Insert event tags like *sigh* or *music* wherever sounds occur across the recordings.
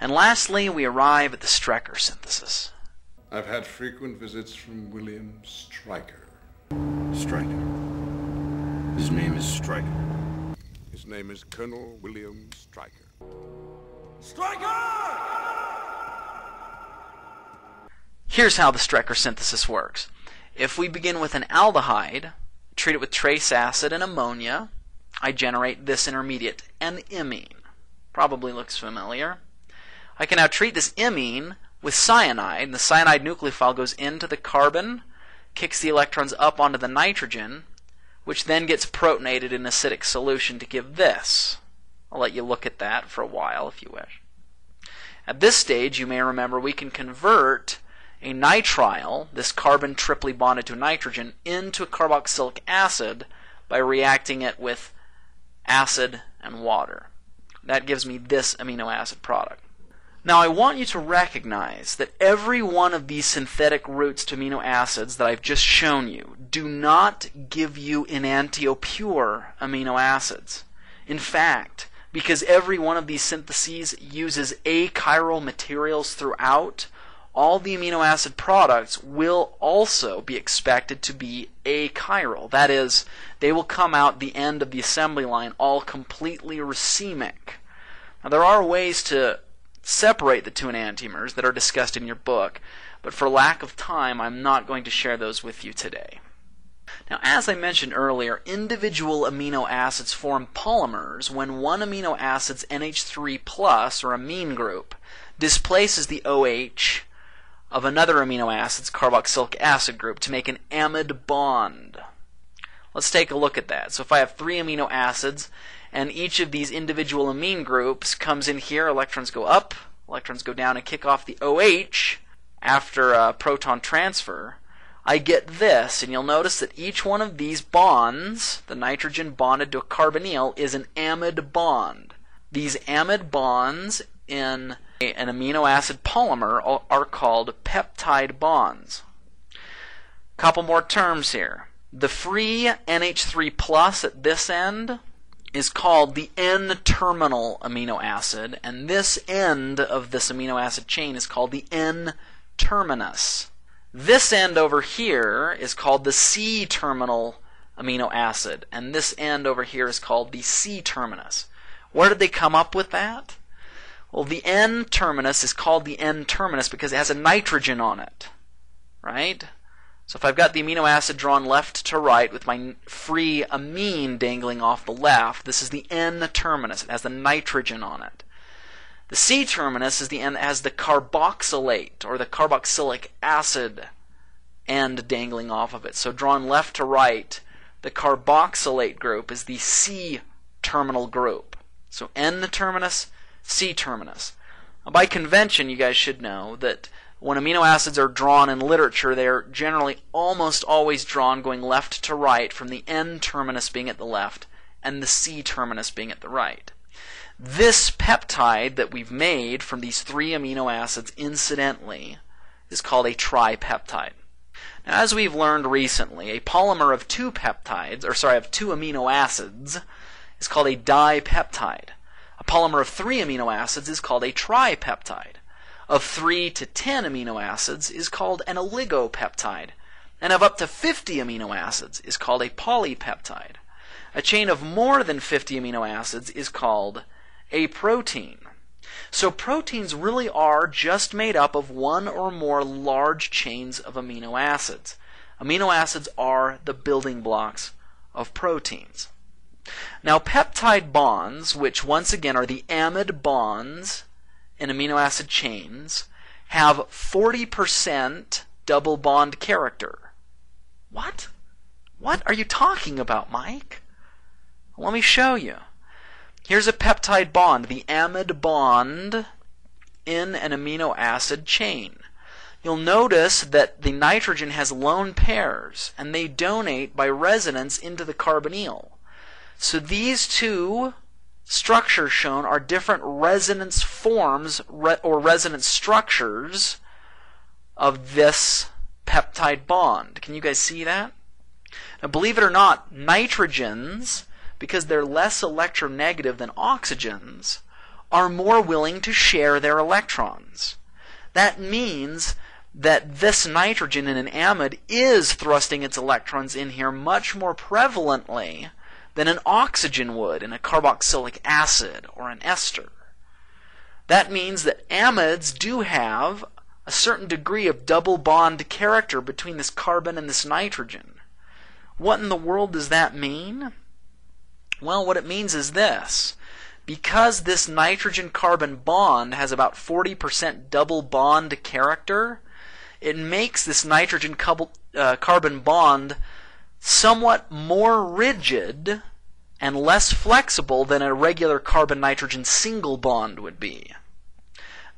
And lastly, we arrive at the Strecker synthesis. I've had frequent visits from William Stryker. Stryker. His name is Stryker. His name is Colonel William Stryker. Stryker! Here's how the Strecker synthesis works. If we begin with an aldehyde, treat it with trace acid and ammonia, I generate this intermediate, an imine. Probably looks familiar. I can now treat this imine with cyanide. and The cyanide nucleophile goes into the carbon, kicks the electrons up onto the nitrogen, which then gets protonated in acidic solution to give this. I'll let you look at that for a while if you wish. At this stage, you may remember we can convert a nitrile, this carbon triply bonded to nitrogen, into a carboxylic acid by reacting it with acid and water. That gives me this amino acid product. Now, I want you to recognize that every one of these synthetic routes to amino acids that I've just shown you do not give you enantiopure amino acids. In fact, because every one of these syntheses uses achiral materials throughout, all the amino acid products will also be expected to be achiral. That is, they will come out the end of the assembly line all completely racemic. Now, there are ways to separate the two enantiomers that are discussed in your book, but for lack of time, I'm not going to share those with you today. Now, as I mentioned earlier, individual amino acids form polymers when one amino acid's NH3 plus or amine group displaces the OH of another amino acid's carboxylic acid group to make an amide bond. Let's take a look at that. So if I have three amino acids and each of these individual amine groups comes in here, electrons go up, electrons go down and kick off the OH after a proton transfer, I get this, and you'll notice that each one of these bonds, the nitrogen bonded to a carbonyl, is an amide bond. These amide bonds in an amino acid polymer are called peptide bonds. Couple more terms here. The free NH3 plus at this end is called the N-terminal amino acid, and this end of this amino acid chain is called the N-terminus. This end over here is called the C-terminal amino acid, and this end over here is called the C-terminus. Where did they come up with that? Well, the N-terminus is called the N-terminus because it has a nitrogen on it, right? So if I've got the amino acid drawn left to right with my free amine dangling off the left, this is the N-terminus. It has the nitrogen on it. The C-terminus is the end has the carboxylate or the carboxylic acid end dangling off of it. So drawn left to right, the carboxylate group is the C-terminal group. So N-terminus, C-terminus. By convention, you guys should know that when amino acids are drawn in literature, they are generally almost always drawn going left to right, from the N terminus being at the left and the C terminus being at the right. This peptide that we've made from these three amino acids, incidentally, is called a tripeptide. Now, as we've learned recently, a polymer of two peptides, or sorry, of two amino acids, is called a dipeptide. A polymer of three amino acids is called a tripeptide of 3 to 10 amino acids is called an oligopeptide, and of up to 50 amino acids is called a polypeptide. A chain of more than 50 amino acids is called a protein. So proteins really are just made up of one or more large chains of amino acids. Amino acids are the building blocks of proteins. Now, peptide bonds, which once again are the amide bonds in amino acid chains have 40% double bond character. What? What are you talking about, Mike? Let me show you. Here's a peptide bond, the amide bond in an amino acid chain. You'll notice that the nitrogen has lone pairs, and they donate by resonance into the carbonyl. So these two structures shown are different resonance forms re- or resonance structures of this peptide bond. Can you guys see that? Now, believe it or not, nitrogens, because they're less electronegative than oxygens, are more willing to share their electrons. That means that this nitrogen in an amide is thrusting its electrons in here much more prevalently than an oxygen would in a carboxylic acid or an ester. That means that amides do have a certain degree of double bond character between this carbon and this nitrogen. What in the world does that mean? Well, what it means is this. Because this nitrogen carbon bond has about 40% double bond character, it makes this nitrogen uh, carbon bond somewhat more rigid and less flexible than a regular carbon nitrogen single bond would be.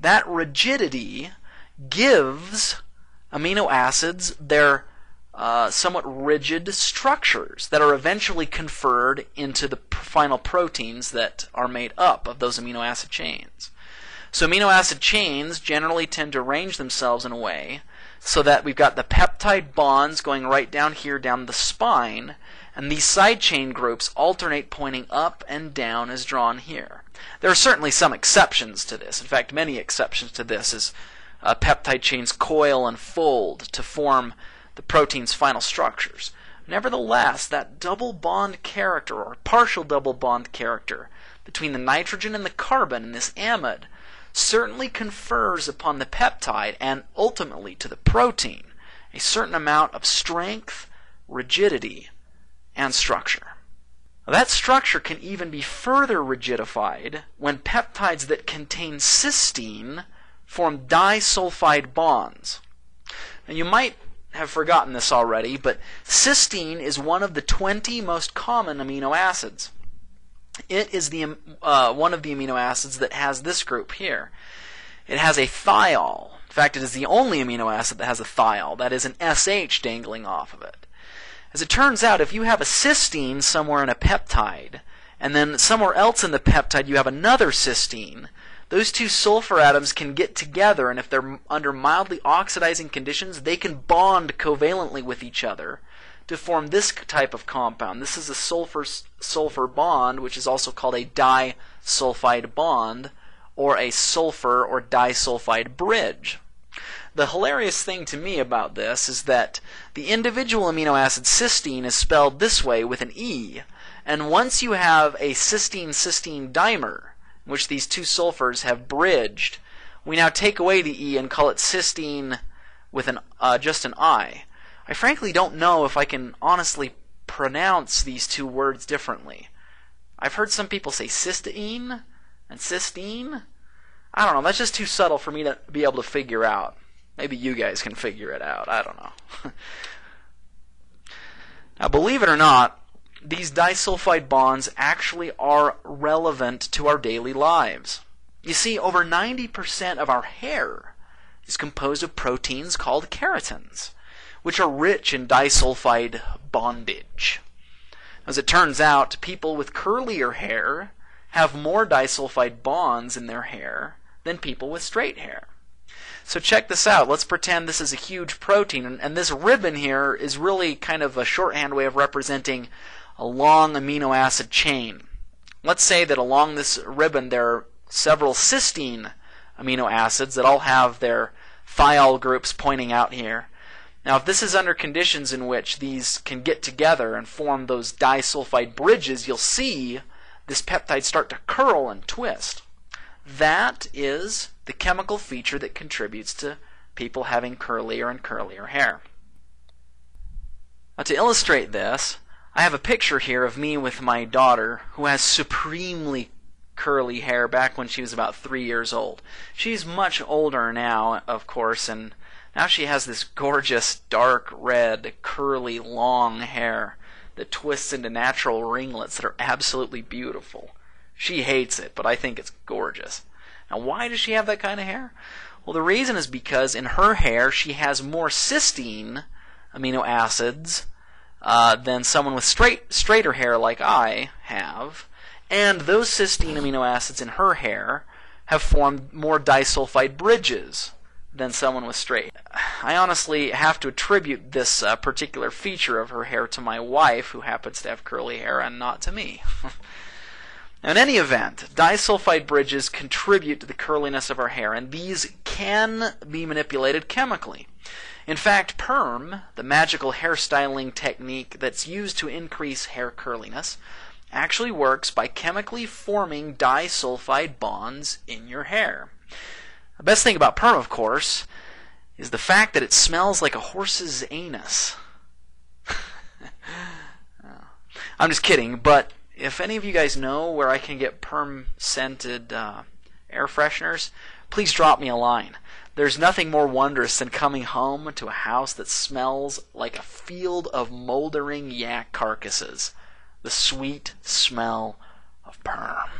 That rigidity gives amino acids their uh, somewhat rigid structures that are eventually conferred into the final proteins that are made up of those amino acid chains. So amino acid chains generally tend to arrange themselves in a way so that we've got the peptide bonds going right down here down the spine, and these side chain groups alternate pointing up and down as drawn here. There are certainly some exceptions to this. In fact, many exceptions to this as uh, peptide chains coil and fold to form the protein's final structures. Nevertheless, that double bond character or partial double bond character between the nitrogen and the carbon in this amide certainly confers upon the peptide and ultimately to the protein a certain amount of strength, rigidity, and structure. That structure can even be further rigidified when peptides that contain cysteine form disulfide bonds. Now, you might have forgotten this already, but cysteine is one of the 20 most common amino acids. It is the uh, one of the amino acids that has this group here. It has a thiol. In fact, it is the only amino acid that has a thiol. That is an SH dangling off of it. As it turns out, if you have a cysteine somewhere in a peptide, and then somewhere else in the peptide you have another cysteine, those two sulfur atoms can get together, and if they're under mildly oxidizing conditions, they can bond covalently with each other to form this type of compound. This is a sulfur sulfur bond, which is also called a disulfide bond or a sulfur or disulfide bridge. The hilarious thing to me about this is that the individual amino acid cysteine is spelled this way with an E, and once you have a cysteine cysteine dimer, which these two sulfurs have bridged, we now take away the E and call it cystine with an uh, just an I. I frankly don't know if I can honestly pronounce these two words differently. I've heard some people say cysteine and cysteine. I don't know. That's just too subtle for me to be able to figure out. Maybe you guys can figure it out. I don't know. *laughs* now, believe it or not, these disulfide bonds actually are relevant to our daily lives. You see, over 90% of our hair is composed of proteins called keratins which are rich in disulfide bondage. As it turns out, people with curlier hair have more disulfide bonds in their hair than people with straight hair. So check this out. Let's pretend this is a huge protein, and, and, this ribbon here is really kind of a shorthand way of representing a long amino acid chain. Let's say that along this ribbon there are several cysteine amino acids that all have their thiol groups pointing out here. Now, if this is under conditions in which these can get together and form those disulfide bridges, you'll see this peptide start to curl and twist. That is the chemical feature that contributes to people having curlier and curlier hair. Now, to illustrate this, I have a picture here of me with my daughter who has supremely curly hair back when she was about three years old. She's much older now, of course, and now she has this gorgeous, dark red, curly, long hair that twists into natural ringlets that are absolutely beautiful. She hates it, but I think it's gorgeous. Now, why does she have that kind of hair? Well, the reason is because in her hair she has more cysteine amino acids uh, than someone with straight straighter hair like I have, and those cysteine amino acids in her hair have formed more disulfide bridges than someone with straight. I honestly have to attribute this uh, particular feature of her hair to my wife, who happens to have curly hair, and not to me. *laughs* Now, in any event, disulfide bridges contribute to the curliness of our hair, and these can be manipulated chemically. In fact, perm, the magical hairstyling technique that's used to increase hair curliness, actually works by chemically forming disulfide bonds in your hair. The best thing about perm, of course, is the fact that it smells like a horse's anus. *laughs* I'm just kidding, but if any of you guys know where I can get perm scented uh, air fresheners, please drop me a line. There's nothing more wondrous than coming home to a house that smells like a field of moldering yak carcasses. The sweet smell of perm.